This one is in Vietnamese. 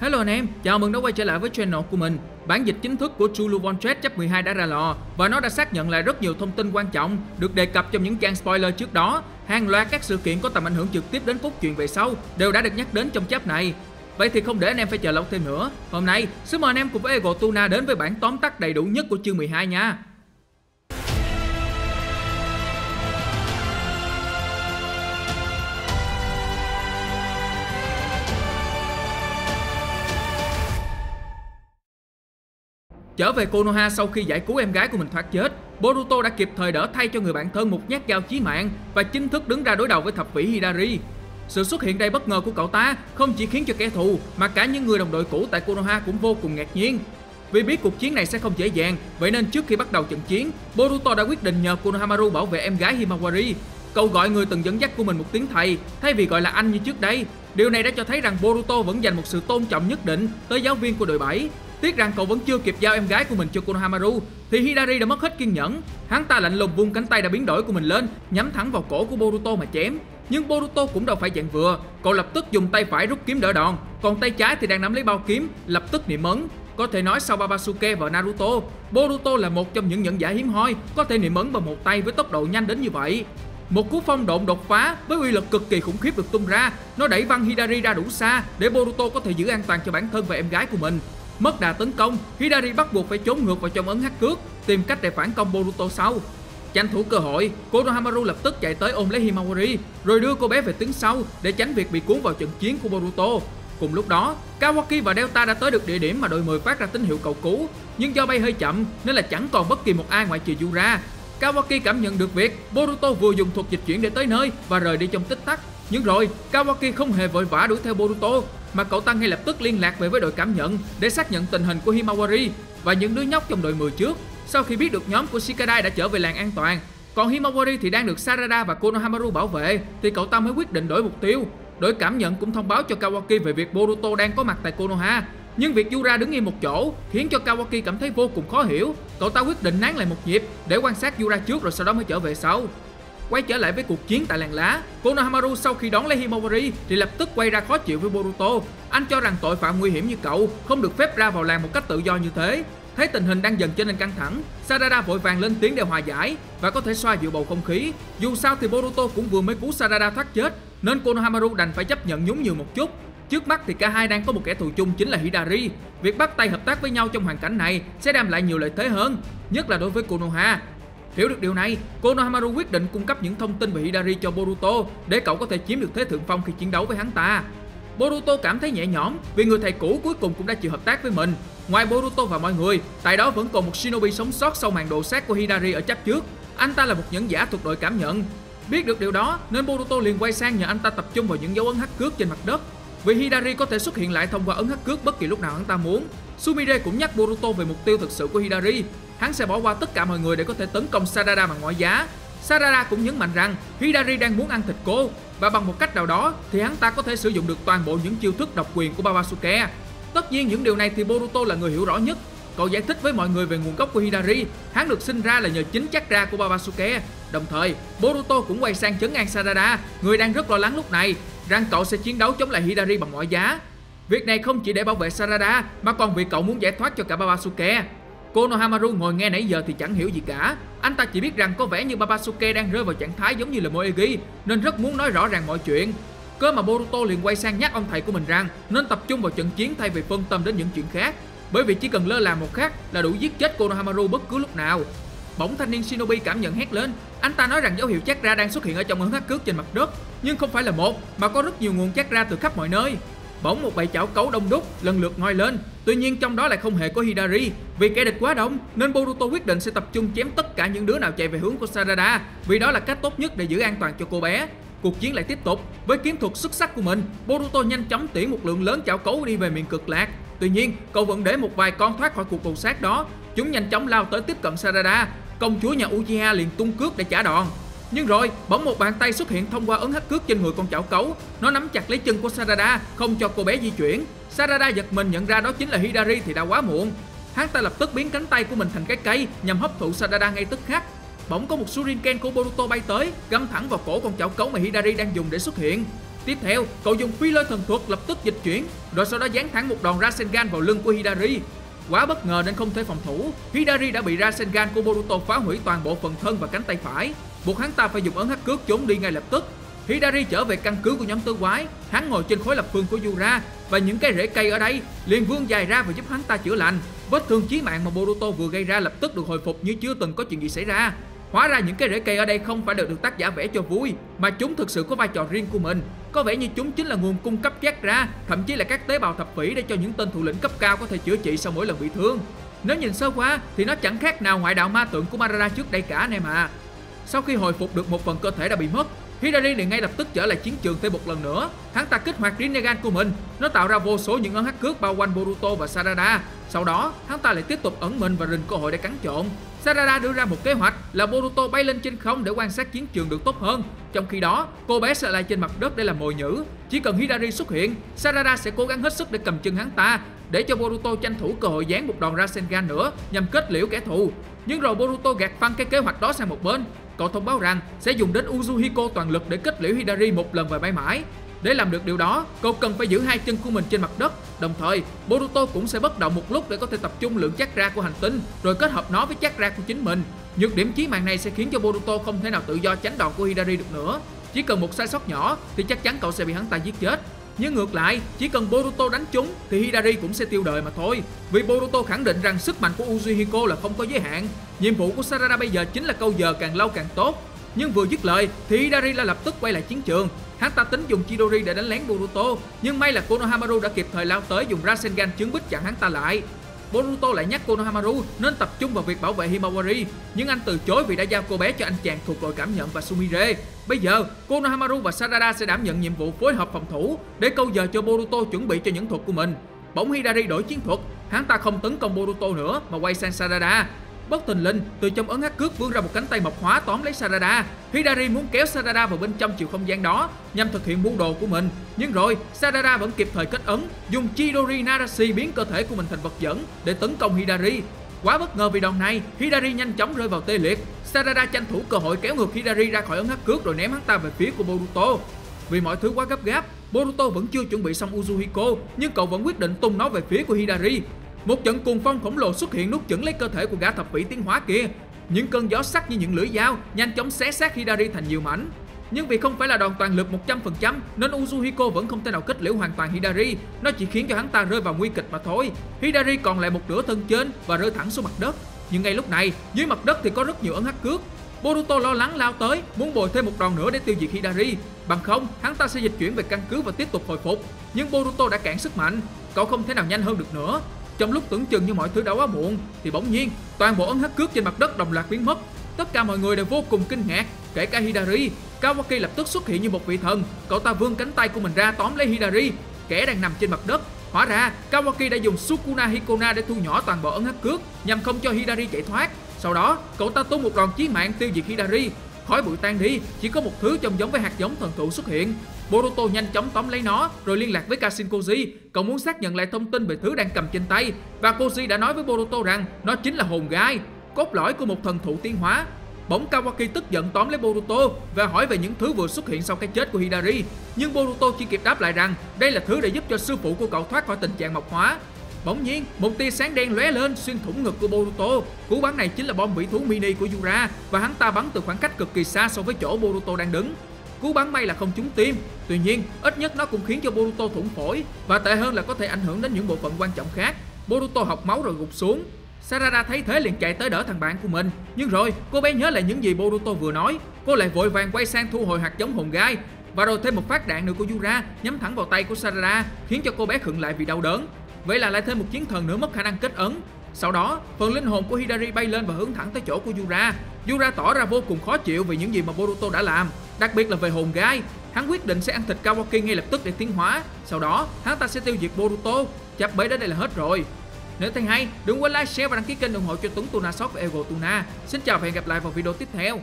Hello anh em, chào mừng đã quay trở lại với channel của mình. Bản dịch chính thức của True Von Trade chấp 12 đã ra lò và nó đã xác nhận lại rất nhiều thông tin quan trọng được đề cập trong những trang spoiler trước đó. Hàng loạt các sự kiện có tầm ảnh hưởng trực tiếp đến cốt truyện về sau đều đã được nhắc đến trong chấp này. Vậy thì không để anh em phải chờ lâu thêm nữa. Hôm nay, xin mời anh em cùng với Ego Tuna đến với bản tóm tắt đầy đủ nhất của chương 12 nha. Trở về Konoha sau khi giải cứu em gái của mình thoát chết, Boruto đã kịp thời đỡ thay cho người bạn thân một nhát dao chí mạng và chính thức đứng ra đối đầu với thập vĩ Hidari. Sự xuất hiện đầy bất ngờ của cậu ta không chỉ khiến cho kẻ thù mà cả những người đồng đội cũ tại Konoha cũng vô cùng ngạc nhiên. Vì biết cuộc chiến này sẽ không dễ dàng, vậy nên trước khi bắt đầu trận chiến, Boruto đã quyết định nhờ Konohamaru bảo vệ em gái Himawari. Cậu gọi người từng dẫn dắt của mình một tiếng thầy, thay vì gọi là anh như trước đây. Điều này đã cho thấy rằng Boruto vẫn dành một sự tôn trọng nhất định tới giáo viên của đội 7 Tiếc rằng cậu vẫn chưa kịp giao em gái của mình cho Konohamaru Thì Hidari đã mất hết kiên nhẫn Hắn ta lạnh lùng vung cánh tay đã biến đổi của mình lên Nhắm thẳng vào cổ của Boruto mà chém Nhưng Boruto cũng đâu phải dạng vừa Cậu lập tức dùng tay phải rút kiếm đỡ đòn Còn tay trái thì đang nắm lấy bao kiếm Lập tức niệm ấn có thể nói sau Babasuke và Naruto, Boruto là một trong những nhẫn giả hiếm hoi có thể niệm ấn bằng một tay với tốc độ nhanh đến như vậy. Một cú phong độn đột phá với uy lực cực kỳ khủng khiếp được tung ra, nó đẩy văng Hidari ra đủ xa để Boruto có thể giữ an toàn cho bản thân và em gái của mình. Mất đà tấn công, Hidari bắt buộc phải trốn ngược vào trong ấn hắc cước, tìm cách để phản công Boruto sau. Tranh thủ cơ hội, Konohamaru lập tức chạy tới ôm lấy Himawari, rồi đưa cô bé về tuyến sau để tránh việc bị cuốn vào trận chiến của Boruto. Cùng lúc đó, Kawaki và Delta đã tới được địa điểm mà đội 10 phát ra tín hiệu cầu cứu, nhưng do bay hơi chậm nên là chẳng còn bất kỳ một ai ngoại trừ Yura. Kawaki cảm nhận được việc Boruto vừa dùng thuật dịch chuyển để tới nơi và rời đi trong tích tắc. Nhưng rồi, Kawaki không hề vội vã đuổi theo Boruto mà cậu ta ngay lập tức liên lạc về với đội cảm nhận để xác nhận tình hình của Himawari và những đứa nhóc trong đội 10 trước. Sau khi biết được nhóm của Shikadai đã trở về làng an toàn, còn Himawari thì đang được Sarada và Konohamaru bảo vệ thì cậu ta mới quyết định đổi mục tiêu. Đội cảm nhận cũng thông báo cho Kawaki về việc Boruto đang có mặt tại Konoha. Nhưng việc Yura đứng yên một chỗ khiến cho Kawaki cảm thấy vô cùng khó hiểu. Cậu ta quyết định nán lại một nhịp để quan sát Yura trước rồi sau đó mới trở về sau. Quay trở lại với cuộc chiến tại làng lá, Konohamaru sau khi đón lấy Himawari thì lập tức quay ra khó chịu với Boruto. Anh cho rằng tội phạm nguy hiểm như cậu không được phép ra vào làng một cách tự do như thế. Thấy tình hình đang dần trở nên căng thẳng, Sarada vội vàng lên tiếng để hòa giải và có thể xoa dịu bầu không khí. Dù sao thì Boruto cũng vừa mới cứu Sarada thoát chết, nên Konohamaru đành phải chấp nhận nhún nhường một chút. Trước mắt thì cả hai đang có một kẻ thù chung chính là Hidari. Việc bắt tay hợp tác với nhau trong hoàn cảnh này sẽ đem lại nhiều lợi thế hơn, nhất là đối với Konoha. Hiểu được điều này, Konohamaru quyết định cung cấp những thông tin về Hidari cho Boruto để cậu có thể chiếm được thế thượng phong khi chiến đấu với hắn ta. Boruto cảm thấy nhẹ nhõm vì người thầy cũ cuối cùng cũng đã chịu hợp tác với mình. Ngoài Boruto và mọi người, tại đó vẫn còn một shinobi sống sót sau màn đồ sát của Hidari ở chấp trước. Anh ta là một nhẫn giả thuộc đội cảm nhận. Biết được điều đó nên Boruto liền quay sang nhờ anh ta tập trung vào những dấu ấn hắc cước trên mặt đất. Vì Hidari có thể xuất hiện lại thông qua ấn hắc cước bất kỳ lúc nào hắn ta muốn. Sumire cũng nhắc Boruto về mục tiêu thực sự của Hidari hắn sẽ bỏ qua tất cả mọi người để có thể tấn công Sarada bằng mọi giá. Sarada cũng nhấn mạnh rằng Hidari đang muốn ăn thịt cô và bằng một cách nào đó thì hắn ta có thể sử dụng được toàn bộ những chiêu thức độc quyền của Babasuke. Tất nhiên những điều này thì Boruto là người hiểu rõ nhất. Cậu giải thích với mọi người về nguồn gốc của Hidari, hắn được sinh ra là nhờ chính Chakra ra của Babasuke. Đồng thời, Boruto cũng quay sang chấn an Sarada, người đang rất lo lắng lúc này, rằng cậu sẽ chiến đấu chống lại Hidari bằng mọi giá. Việc này không chỉ để bảo vệ Sarada, mà còn vì cậu muốn giải thoát cho cả Babasuke. Konohamaru ngồi nghe nãy giờ thì chẳng hiểu gì cả. Anh ta chỉ biết rằng có vẻ như Babasuke đang rơi vào trạng thái giống như là Moegi, nên rất muốn nói rõ ràng mọi chuyện. Cơ mà Boruto liền quay sang nhắc ông thầy của mình rằng nên tập trung vào trận chiến thay vì phân tâm đến những chuyện khác. Bởi vì chỉ cần lơ là một khắc là đủ giết chết Konohamaru bất cứ lúc nào. Bỗng thanh niên Shinobi cảm nhận hét lên. Anh ta nói rằng dấu hiệu chakra ra đang xuất hiện ở trong hướng hắc cước trên mặt đất, nhưng không phải là một mà có rất nhiều nguồn chakra ra từ khắp mọi nơi. Bỗng một bầy chảo cấu đông đúc lần lượt ngoi lên. Tuy nhiên trong đó lại không hề có Hidari. Vì kẻ địch quá đông nên Boruto quyết định sẽ tập trung chém tất cả những đứa nào chạy về hướng của Sarada Vì đó là cách tốt nhất để giữ an toàn cho cô bé. Cuộc chiến lại tiếp tục. Với kiếm thuật xuất sắc của mình Boruto nhanh chóng tiễn một lượng lớn chảo cấu đi về miền cực lạc. Tuy nhiên cậu vẫn để một vài con thoát khỏi cuộc cầu sát đó. Chúng nhanh chóng lao tới tiếp cận Sarada. Công chúa nhà Uchiha liền tung cước để trả đòn nhưng rồi, bỗng một bàn tay xuất hiện thông qua ấn hắc cước trên người con chảo cấu. Nó nắm chặt lấy chân của Sarada, không cho cô bé di chuyển. Sarada giật mình nhận ra đó chính là Hidari thì đã quá muộn. Hắn ta lập tức biến cánh tay của mình thành cái cây nhằm hấp thụ Sarada ngay tức khắc. Bỗng có một Shuriken của Boruto bay tới, găm thẳng vào cổ con chảo cấu mà Hidari đang dùng để xuất hiện. Tiếp theo, cậu dùng phi lôi thần thuật lập tức dịch chuyển, rồi sau đó giáng thẳng một đòn Rasengan vào lưng của Hidari. Quá bất ngờ nên không thể phòng thủ, Hidari đã bị Rasengan của Boruto phá hủy toàn bộ phần thân và cánh tay phải, buộc hắn ta phải dùng ấn hắc cước trốn đi ngay lập tức. Hidari trở về căn cứ của nhóm tứ quái, hắn ngồi trên khối lập phương của Yura và những cái rễ cây ở đây liền vươn dài ra và giúp hắn ta chữa lành. Vết thương chí mạng mà Boruto vừa gây ra lập tức được hồi phục như chưa từng có chuyện gì xảy ra. Hóa ra những cái rễ cây ở đây không phải được được tác giả vẽ cho vui, mà chúng thực sự có vai trò riêng của mình. Có vẻ như chúng chính là nguồn cung cấp giác ra, thậm chí là các tế bào thập phỉ để cho những tên thủ lĩnh cấp cao có thể chữa trị sau mỗi lần bị thương. Nếu nhìn sơ qua thì nó chẳng khác nào ngoại đạo ma tượng của Marara trước đây cả anh em. Sau khi hồi phục được một phần cơ thể đã bị mất, Hidari liền ngay lập tức trở lại chiến trường thêm một lần nữa. Hắn ta kích hoạt Rinnegan của mình, nó tạo ra vô số những ấn hắc cước bao quanh Boruto và Sarada. Sau đó, hắn ta lại tiếp tục ẩn mình và rình cơ hội để cắn trộn. Sarada đưa ra một kế hoạch là Boruto bay lên trên không để quan sát chiến trường được tốt hơn. Trong khi đó, cô bé sẽ lại trên mặt đất để làm mồi nhữ. Chỉ cần Hidari xuất hiện, Sarada sẽ cố gắng hết sức để cầm chân hắn ta, để cho Boruto tranh thủ cơ hội dán một đòn Rasengan nữa nhằm kết liễu kẻ thù. Nhưng rồi Boruto gạt phăng cái kế hoạch đó sang một bên. Cậu thông báo rằng sẽ dùng đến Uzuhiko toàn lực để kết liễu Hidari một lần và mãi mãi. Để làm được điều đó, cậu cần phải giữ hai chân của mình trên mặt đất. Đồng thời, Boruto cũng sẽ bất động một lúc để có thể tập trung lượng chakra của hành tinh, rồi kết hợp nó với chakra của chính mình. Nhược điểm chí mạng này sẽ khiến cho Boruto không thể nào tự do tránh đòn của Hidari được nữa. Chỉ cần một sai sót nhỏ thì chắc chắn cậu sẽ bị hắn ta giết chết. Nhưng ngược lại, chỉ cần Boruto đánh trúng thì Hidari cũng sẽ tiêu đời mà thôi. Vì Boruto khẳng định rằng sức mạnh của Uzuhiko là không có giới hạn. Nhiệm vụ của Sarada bây giờ chính là câu giờ càng lâu càng tốt. Nhưng vừa dứt lời thì Hidari là lập tức quay lại chiến trường. Hắn ta tính dùng Chidori để đánh lén Boruto, nhưng may là Konohamaru đã kịp thời lao tới dùng Rasengan chướng bích chặn hắn ta lại. Boruto lại nhắc Konohamaru nên tập trung vào việc bảo vệ Himawari, nhưng anh từ chối vì đã giao cô bé cho anh chàng thuộc đội cảm nhận và Sumire. Bây giờ, Konohamaru và Sarada sẽ đảm nhận nhiệm vụ phối hợp phòng thủ để câu giờ cho Boruto chuẩn bị cho những thuật của mình. Bỗng Hidari đổi chiến thuật, hắn ta không tấn công Boruto nữa mà quay sang Sarada. Bất tình lình, từ trong ấn hắc cước vươn ra một cánh tay mộc hóa tóm lấy Sarada. Hidari muốn kéo Sarada vào bên trong chiều không gian đó nhằm thực hiện mưu đồ của mình. Nhưng rồi, Sarada vẫn kịp thời kết ấn, dùng Chidori Narashi biến cơ thể của mình thành vật dẫn để tấn công Hidari. Quá bất ngờ vì đòn này, Hidari nhanh chóng rơi vào tê liệt. Sarada tranh thủ cơ hội kéo ngược Hidari ra khỏi ấn hắc cước rồi ném hắn ta về phía của Boruto. Vì mọi thứ quá gấp gáp, Boruto vẫn chưa chuẩn bị xong Uzuhiko, nhưng cậu vẫn quyết định tung nó về phía của Hidari. Một trận cuồng phong khổng lồ xuất hiện nuốt chửng lấy cơ thể của gã thập vĩ tiến hóa kia. Những cơn gió sắc như những lưỡi dao nhanh chóng xé xác Hidari thành nhiều mảnh. Nhưng vì không phải là đòn toàn lực 100% nên Uzuhiko vẫn không thể nào kết liễu hoàn toàn Hidari, nó chỉ khiến cho hắn ta rơi vào nguy kịch mà thôi. Hidari còn lại một nửa thân trên và rơi thẳng xuống mặt đất. Nhưng ngay lúc này, dưới mặt đất thì có rất nhiều ấn hắc cước. Boruto lo lắng lao tới, muốn bồi thêm một đòn nữa để tiêu diệt Hidari. Bằng không, hắn ta sẽ dịch chuyển về căn cứ và tiếp tục hồi phục. Nhưng Boruto đã cản sức mạnh, cậu không thể nào nhanh hơn được nữa. Trong lúc tưởng chừng như mọi thứ đã quá muộn thì bỗng nhiên toàn bộ ấn hắc cước trên mặt đất đồng loạt biến mất. Tất cả mọi người đều vô cùng kinh ngạc, kể cả Hidari. Kawaki lập tức xuất hiện như một vị thần, cậu ta vươn cánh tay của mình ra tóm lấy Hidari, kẻ đang nằm trên mặt đất. Hóa ra, Kawaki đã dùng Sukuna Hikona để thu nhỏ toàn bộ ấn hắc cước nhằm không cho Hidari chạy thoát. Sau đó, cậu ta tung một đòn chí mạng tiêu diệt Hidari. Khói bụi tan đi, chỉ có một thứ trông giống với hạt giống thần thụ xuất hiện. Boruto nhanh chóng tóm lấy nó rồi liên lạc với Kashin Koji. Cậu muốn xác nhận lại thông tin về thứ đang cầm trên tay và Koji đã nói với Boruto rằng nó chính là hồn gai, cốt lõi của một thần thụ tiến hóa. Bỗng Kawaki tức giận tóm lấy Boruto và hỏi về những thứ vừa xuất hiện sau cái chết của Hidari. Nhưng Boruto chỉ kịp đáp lại rằng đây là thứ để giúp cho sư phụ của cậu thoát khỏi tình trạng mộc hóa. Bỗng nhiên, một tia sáng đen lóe lên xuyên thủng ngực của Boruto. Cú bắn này chính là bom vĩ thú mini của Yura và hắn ta bắn từ khoảng cách cực kỳ xa so với chỗ Boruto đang đứng. Cú bắn may là không trúng tim, tuy nhiên ít nhất nó cũng khiến cho Boruto thủng phổi và tệ hơn là có thể ảnh hưởng đến những bộ phận quan trọng khác. Boruto học máu rồi gục xuống. Sarada thấy thế liền chạy tới đỡ thằng bạn của mình, nhưng rồi cô bé nhớ lại những gì Boruto vừa nói, cô lại vội vàng quay sang thu hồi hạt giống hồn gai và rồi thêm một phát đạn nữa của Yura nhắm thẳng vào tay của Sarada, khiến cho cô bé khựng lại vì đau đớn. Vậy là lại thêm một chiến thần nữa mất khả năng kết ấn. Sau đó, phần linh hồn của Hidari bay lên và hướng thẳng tới chỗ của Yura. Yura tỏ ra vô cùng khó chịu vì những gì mà Boruto đã làm, đặc biệt là về hồn gai. Hắn quyết định sẽ ăn thịt Kawaki ngay lập tức để tiến hóa. Sau đó, hắn ta sẽ tiêu diệt Boruto. Chập bấy đến đây là hết rồi. Nếu thấy hay, đừng quên like, share và đăng ký kênh ủng hộ cho Tuấn Tuna Shop và Ego Tuna. Xin chào và hẹn gặp lại vào video tiếp theo.